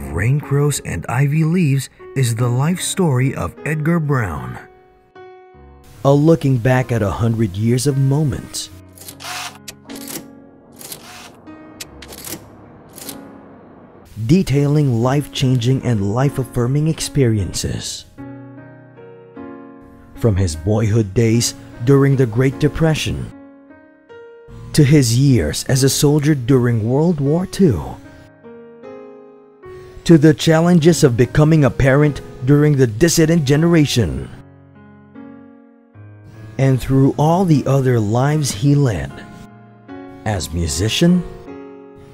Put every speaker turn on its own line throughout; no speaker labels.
Raincrows and Ivy Leaves is the life story of Edgar Brown.
A looking back at a hundred years of moments. Detailing life changing and life affirming experiences. From his boyhood days during the Great Depression to his years as a soldier during World War II to the challenges of becoming a parent during the dissident generation, and through all the other lives he led as musician,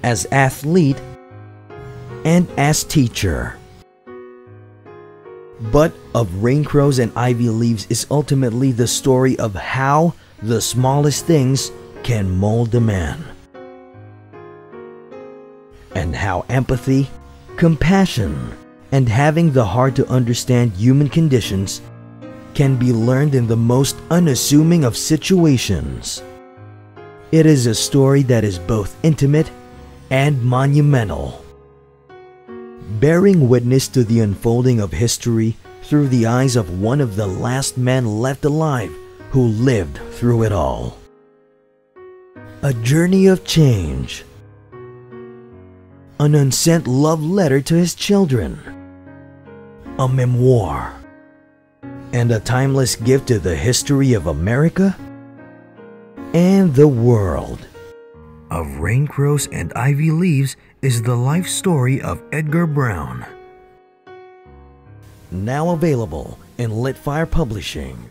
as athlete, and as teacher. But of Raincrows and Ivy Leaves is ultimately the story of how the smallest things can mold a man. And how empathy, compassion, and having the heart to understand human conditions can be learned in the most unassuming of situations. It is a story that is both intimate and monumental, bearing witness to the unfolding of history through the eyes of one of the last men left alive who lived through it all. A journey of change. An unsent love letter to his children. A memoir. And a timeless gift to the history of America and the world.
Of Raincrows and Ivy Leaves is the life story of Edgar Brown.
Now available in Litfire Publishing.